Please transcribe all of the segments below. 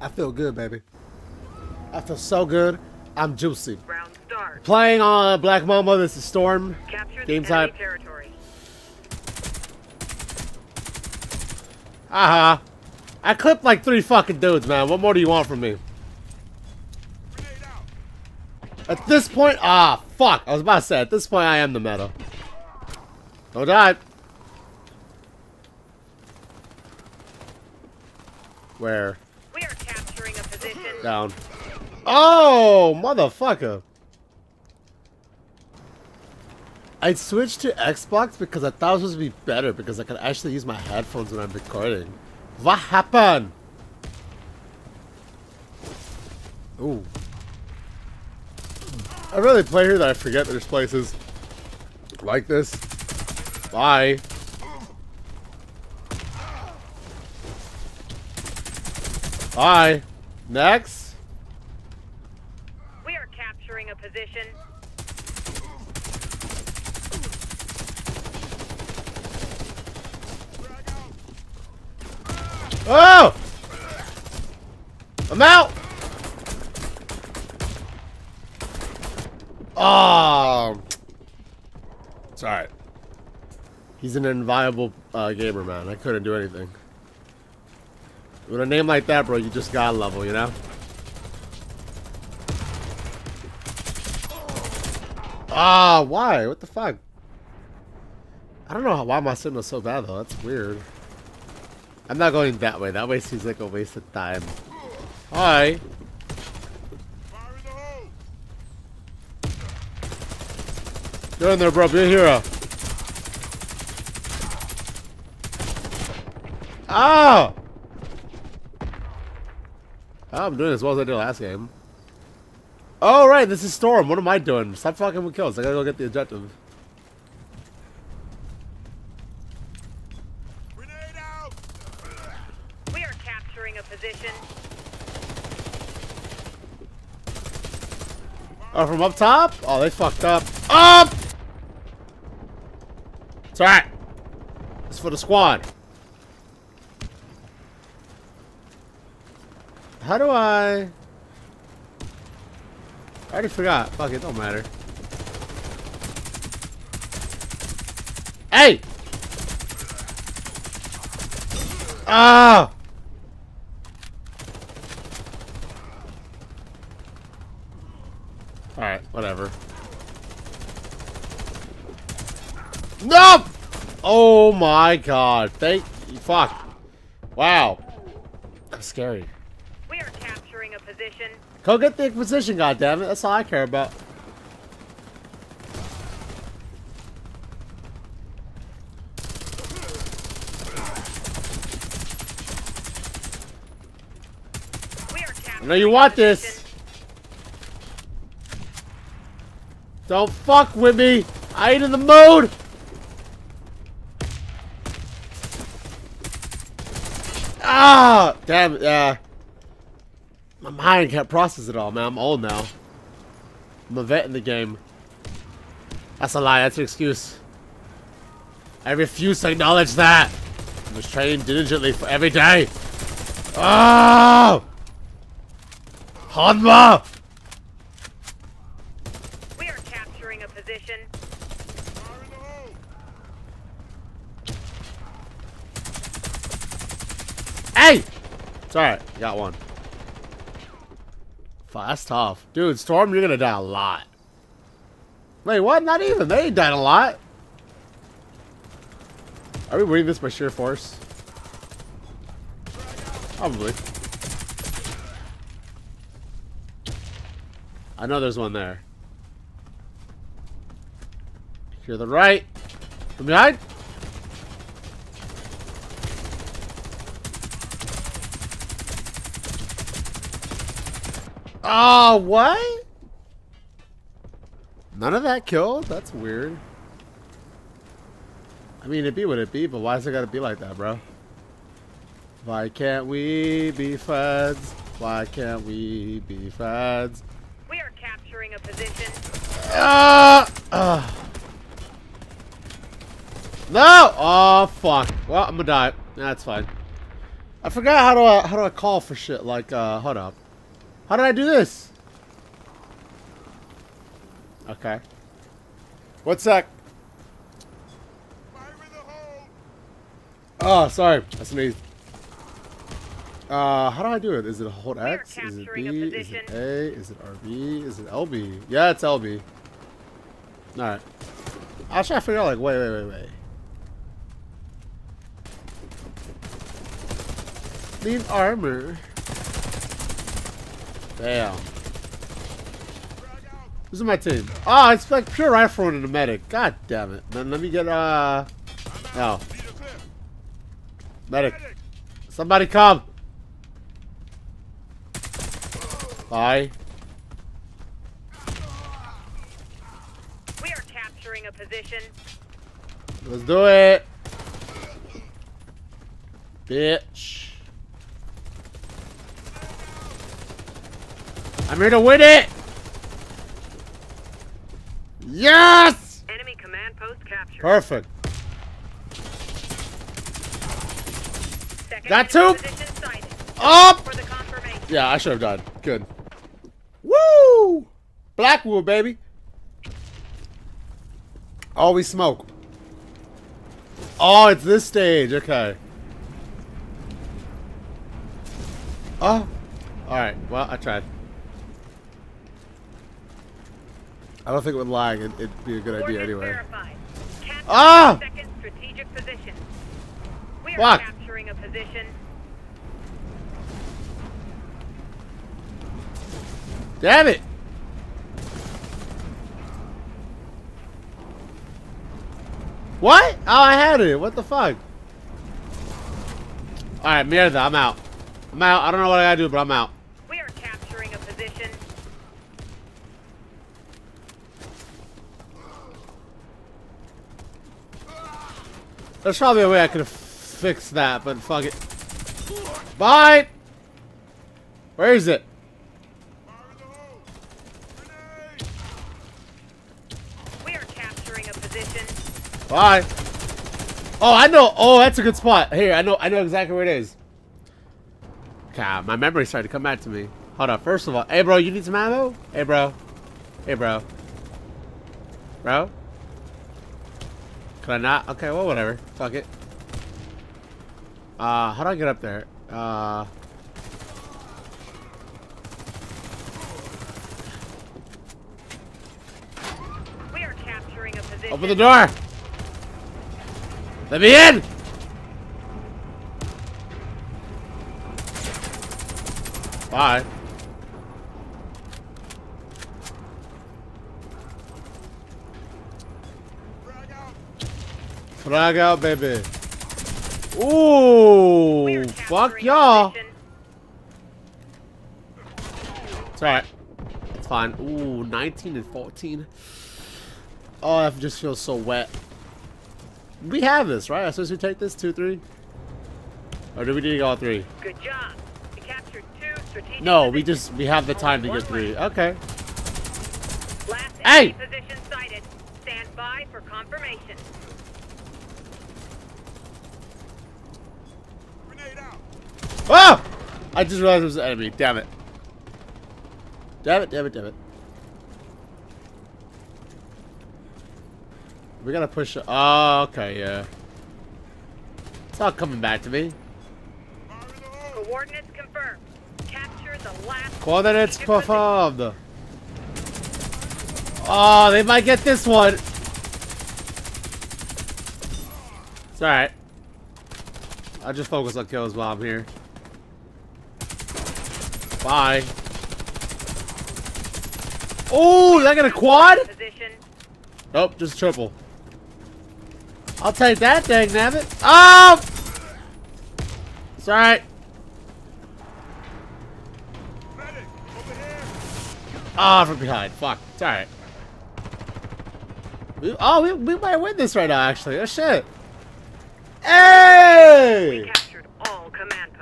I feel good, baby. I feel so good. I'm juicy. Playing on Black Mamba. This is Storm. Capture Game type. territory. Aha. I clipped like three fucking dudes, man. What more do you want from me? At this point, ah, fuck. I was about to say, at this point, I am the meta. Don't die. Where? We are capturing a position. Down. Oh, motherfucker. I switched to Xbox because I thought it was supposed to be better because I could actually use my headphones when I'm recording. What happened? Ooh. I really play here that I forget there's places like this. Bye. Bye. Next. We are capturing a position. Oh! I'm out! Oh! It's alright. He's an inviolable uh, gamer, man. I couldn't do anything. With a name like that, bro, you just got level, you know? Ah, why? What the fuck? I don't know how, why my signal's so bad, though. That's weird. I'm not going that way. That way seems like a waste of time. Hi. Get in there, bro. Be a hero. Ah! Oh, I'm doing as well as I did last game. Oh, right. This is Storm. What am I doing? Stop fucking with kills. I gotta go get the objective. We are capturing a position. Oh, from up top? Oh, they fucked up. Up! It's alright. It's for the squad. How do I... I already forgot. Fuck it, don't matter. Hey! Ah! Alright, whatever. No! Oh my god. Thank you. fuck. Wow. That's scary. We are capturing a position. Go get the position, goddammit. That's all I care about. I know you want this. Don't fuck with me. I ain't in the mood. Ah, damn it. Yeah. My mind can't process it all, man. I'm old now. I'm a vet in the game. That's a lie. That's an excuse. I refuse to acknowledge that. I was training diligently for every day. Oh! Hanma! We are capturing a position. Hey! It's alright. Got one. Fuck, that's tough. Dude, Storm, you're gonna die a lot. Wait, what? Not even. They ain't died a lot. Are we winning this by sheer force? Probably. I know there's one there. Here, the right. From behind. Oh, what? None of that killed? That's weird. I mean, it be what it be, but why's it gotta be like that, bro? Why can't we be friends? Why can't we be friends? We are capturing a position. Ah! ah. No! Oh, fuck. Well, I'm gonna die. That's fine. I forgot how do I how do I call for shit like uh hold up. How did I do this? Okay. What's that? Oh, sorry. That's me. Uh, how do I do it? Is it a hold X? Is it B? Is it. A? Is it RB? Is it LB? Yeah, it's LB. Alright. I was trying to figure out like, wait, wait, wait, wait. Need armor. Damn. This is my team? Oh, it's like pure rifle and a medic. God damn it. Then let me get, uh... Oh. Medic. Somebody come. Bye. We are capturing a position. Let's do it. Bitch. I'm here to win it. Yes! Enemy command post captured. Perfect. Second enemy two. Up! Yeah, I should have done. Good. Woo! Blackwood, baby. Oh, Always smoke. Oh, it's this stage. Okay. Oh. Alright. Well, I tried. I don't think it would lag. It, it'd be a good idea anyway. Ah! Second strategic position. We are Fuck. capturing a position. Damn it! What? Oh, I had it. What the fuck? Alright, Mierda, I'm out. I'm out. I don't know what I gotta do, but I'm out. We are capturing a position. There's probably a way I could fix that, but fuck it. Bye! Where is it? We are capturing a position. Bye. Oh, I know. Oh, that's a good spot. Here, I know. I know exactly where it is. God, my memory started to come back to me. Hold up. First of all, hey, bro, you need some ammo? Hey, bro. Hey, bro. Bro. Can I not? Okay, well, whatever. Fuck it. Uh, how do I get up there? Uh. We are capturing a position. Open the door. Let me in. Bye. Frag out, baby. Ooh, fuck y'all. It's alright. It's fine. Ooh, 19 and 14. Oh, that just feels so wet. We have this, right? I suppose we take this? 2, 3? Or do we need to go all 3? Good job. We captured two strategic No, we just, we have the time to get 3. Okay. Last Hey! position sighted. Stand by for confirmation. Oh! I just realized it was an enemy. Damn it. Damn it, damn it, damn it. We gotta push it. Oh, okay, yeah. It's not coming back to me. Coordinates confirmed. Capture the last Coordinates strategic position. confirmed. Oh, they might get this one. It's alright. I'll just focus on kills while I'm here. Bye. Oh, did I get a quad? Position. Nope, just triple. I'll take that thing, nabbit. Oh! It's alright. Ah, from behind. Fuck. It's alright. We- Oh, we, we might win this right now, actually. Oh, shit. We Hey! captured all command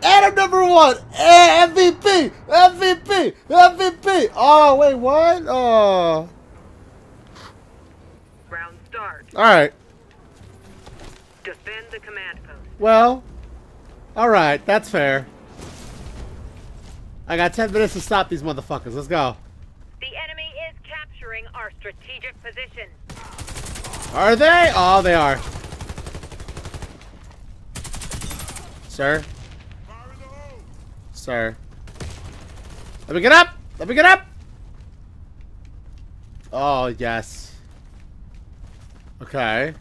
posts. Number one! MVP! MVP! MVP! Oh, wait, what? Oh. Round start. Alright. Defend the command post. Well, Alright, that's fair. I got 10 minutes to stop these motherfuckers. Let's go. The enemy is capturing our strategic position. Are they? Oh, they are. Sir? Sir. Let me get up! Let me get up! Oh, yes. Okay.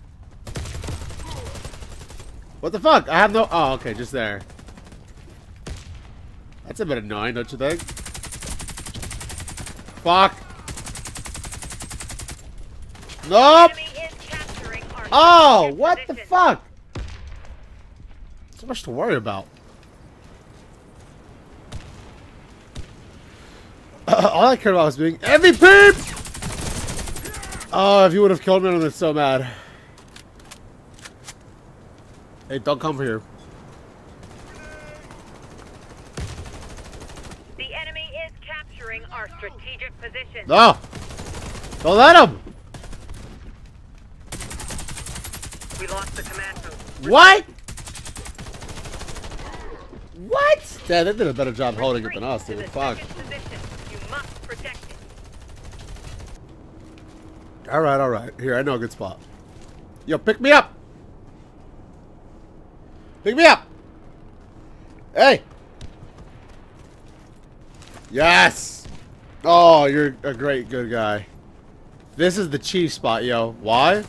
What the fuck? I have no... Oh, okay, just there. That's a bit annoying, don't you think? Fuck. Nope! Enemy is capturing our Oh, what the fuck? So much to worry about. Uh, all I cared about was being MVP! Oh, if you would have killed me, I would have been so mad. Hey, don't come here. The enemy is capturing our strategic position. No! Don't let him! We lost the command post. What? What? Yeah, they did a better job holding it than us, dude. Fuck. position. You must protect it. Alright, alright. Here, I know a good spot. Yo, pick me up! Pick me up! Hey! Yes! Oh, you're a great good guy. This is the chief spot, yo. Why?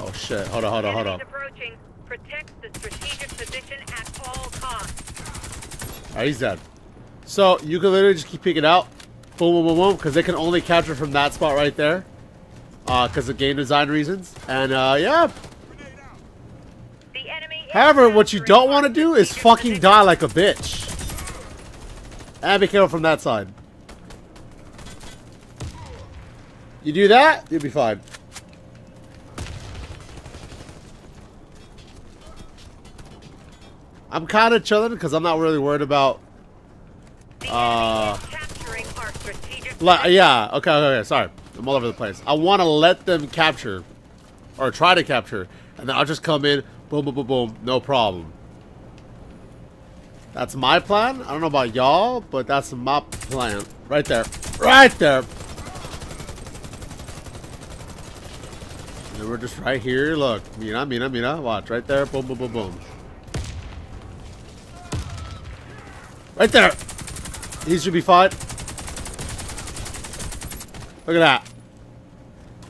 Oh shit. Hold on, hold on, hold on. Approaching. Protect the strategic position at all costs. Alright, he's dead. So, you can literally just keep peeking out. Boom, boom, boom, boom. Because they can only capture from that spot right there. Uh, because of game design reasons. And, uh, yeah. However, what you don't want to do is fucking die like a bitch. And be careful from that side. You do that, you'll be fine. I'm kind of chilling because I'm not really worried about. Uh, enemy is capturing our strategic Like, yeah, okay, okay, okay, sorry. I'm all over the place. I want to let them capture, or try to capture, and then I'll just come in, boom, boom, boom, boom, no problem. That's my plan. I don't know about y'all, but that's my plan. Right there. Right there. And we're just right here. Look. Mina, mina, mina. Watch. Right there. Boom, boom, boom, boom. Right there. He should be fine. Look at that.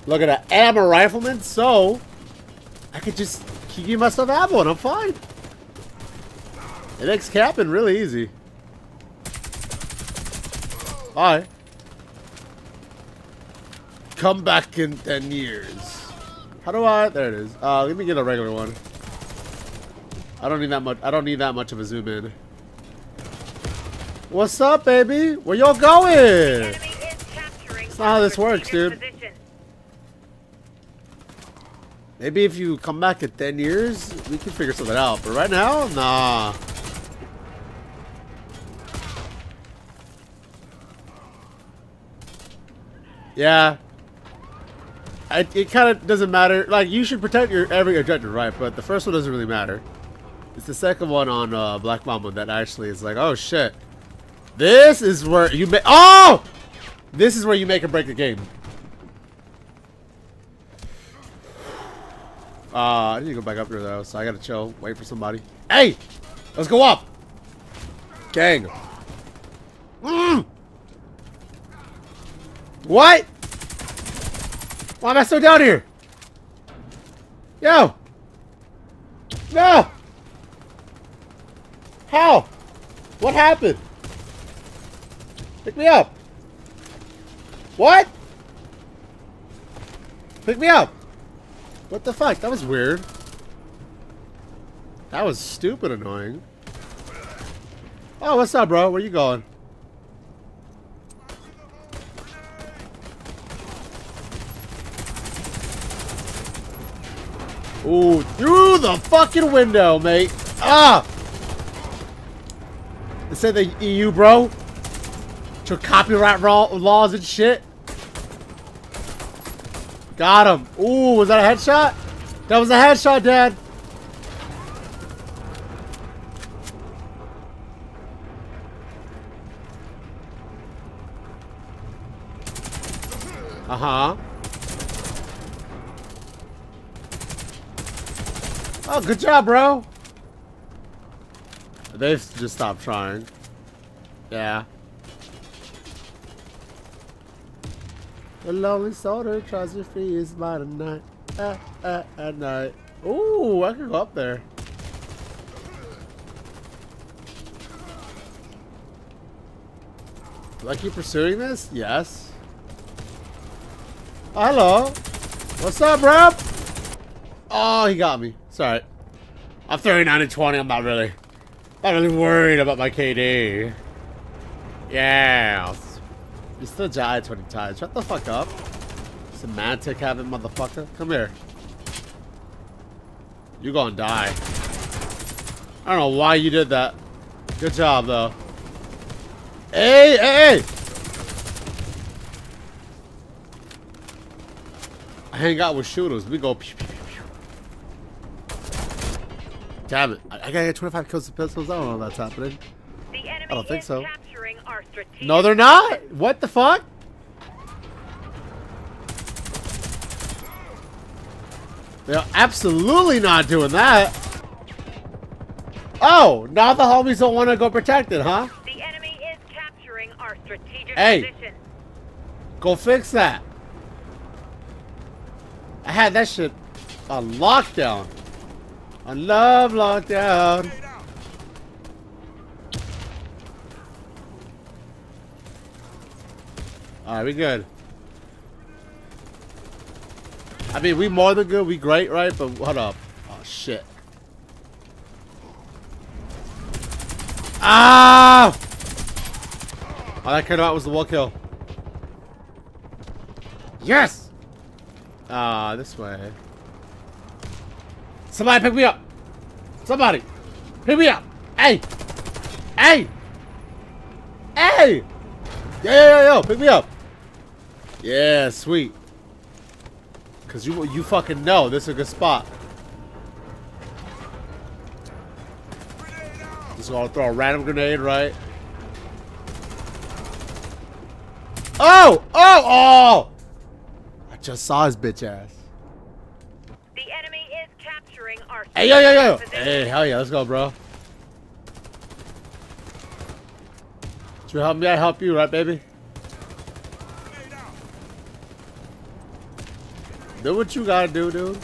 Look at that. And I'm a rifleman, so I could just keep giving myself ammo and I'm fine. It makes capping really easy. Hi. Come back in 10 years. How do I? There it is. Uh, let me get a regular one. I don't need that much. I don't need that much of a zoom in. What's up, baby? Where y'all going? Not how this works, dude. Maybe if you come back in 10 years, we can figure something out. But right now, nah. Yeah. I, it kind of doesn't matter. Like, you should protect your every objective, right? But the first one doesn't really matter. It's the second one on uh, Black Mamba that actually is like, oh shit. This is where you make. Oh! This is where you make or break the game. Uh, I need to go back up there though, so I gotta chill, wait for somebody. Hey! Let's go up! Gang. Mm. What? Why am I still down here? Yo! No! How? What happened? Pick me up. What? Pick me up. What the fuck? That was weird. That was stupid annoying. Oh, what's up, bro? Where you going? Ooh, through the fucking window, mate. Ah! They said the EU, bro. To copyright laws and shit. Got him. Ooh, was that a headshot? That was a headshot, Dad. Uh-huh. Oh, good job, bro. They just stopped trying. Yeah. The lonely soldier tries to free his mind at night. At, at, at night. Ooh, I could go up there. Do I keep pursuing this? Yes. Hello. What's up, bro? Oh, he got me. Sorry. I'm 39 and 20. I'm not really, not really worried about my KD. Yeah. You still died 20 times. Shut the fuck up. Semantic having motherfucker. Come here. You gonna die. I don't know why you did that. Good job, though. Hey, hey, hey! I hang out with shooters. We go pew, pew, pew, pew. Damn it. I, I gotta get 25 kills with pistols. I don't know if that's happening. I don't think so. Strategic No, they're not! What the fuck? They're absolutely not doing that. Oh, now the homies don't want to go protect it, huh? The enemy is capturing our strategic Hey. position. Go fix that. I had that shit on lockdown. I love lockdown. Alright, we good. I mean, we more than good. We great, right? But hold up. Oh, shit. Ah! All I cared about was the wall kill. Yes! Ah, this way. Somebody pick me up! Somebody! Pick me up! Hey! Hey! Hey! Yo, yo, yo, yo, pick me up! Yeah, sweet. Cause you you fucking know this is a good spot. Just gonna throw a random grenade, right? Oh! Oh! Oh! I just saw his bitch ass. The enemy is capturing our Hey, yo, yo, yo! position. Hey, hell yeah, let's go, bro. You help me, I help you, right, baby? Do what you gotta do, dude.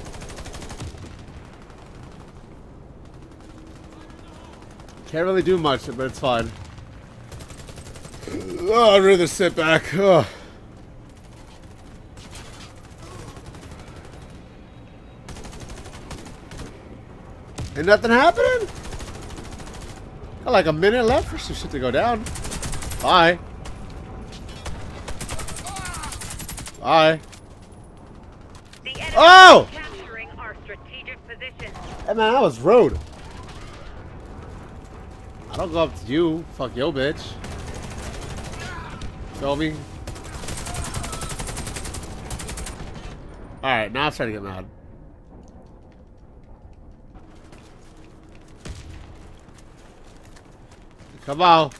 Can't really do much, but it's fine. Oh, I'd rather sit back. Oh. Ain't nothing happening? Got like a minute left for some shit to go down. Bye. Bye. Oh! capturing our strategic position. Hey man, that was rude. I don't go up to you. Fuck yo, bitch. Feel me? Alright, now I'm starting to get mad. Come on.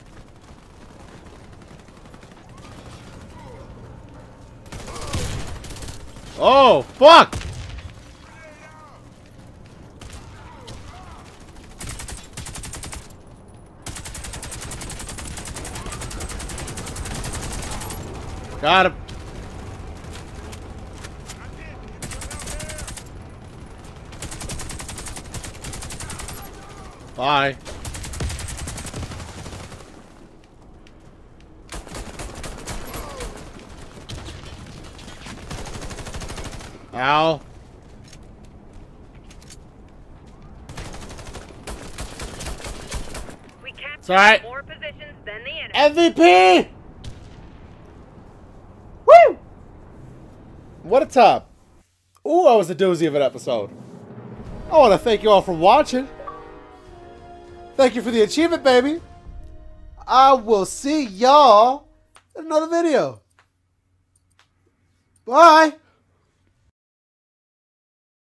Oh, fuck! Got him. Bye. Ow. We It's alright. more positions than the enemy. MVP! Woo! What a top. Ooh, that was a doozy of an episode. I want to thank you all for watching. Thank you for the achievement, baby. I will see y'all in another video. Bye.